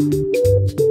Música